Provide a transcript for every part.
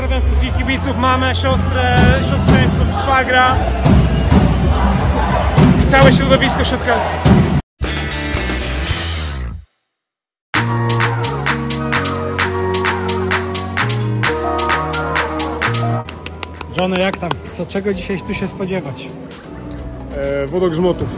Pozdrawiam wszystkich kibiców, mamę, siostrę, siostrzeńców, szwagra i całe środowisko siatkarskie. Johnny, jak tam? Co, czego dzisiaj tu się spodziewać? E, wodogrzmotów.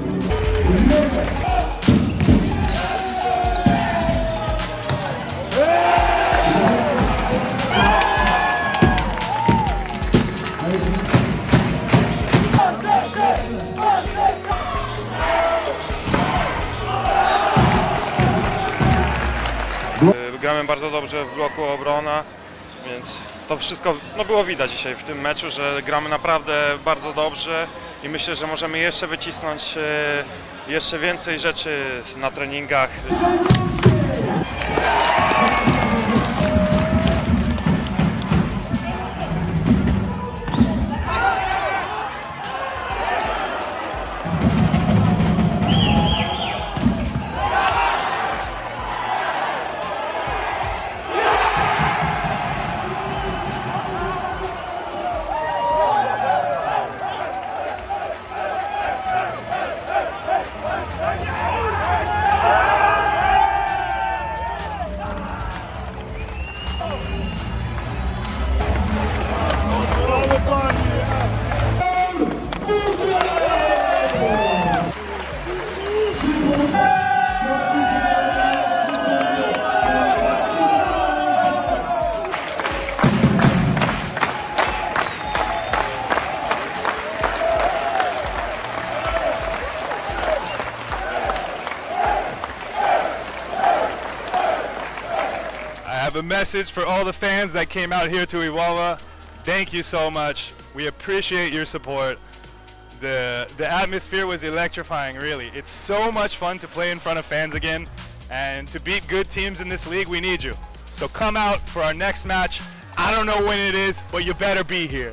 Gramy bardzo dobrze w bloku obrona, więc to wszystko no było widać dzisiaj w tym meczu, że gramy naprawdę bardzo dobrze i myślę, że możemy jeszcze wycisnąć y, jeszcze więcej rzeczy na treningach. I have a message for all the fans that came out here to Iwawa. Thank you so much. We appreciate your support. The the atmosphere was electrifying, really. It's so much fun to play in front of fans again and to beat good teams in this league, we need you. So come out for our next match. I don't know when it is, but you better be here.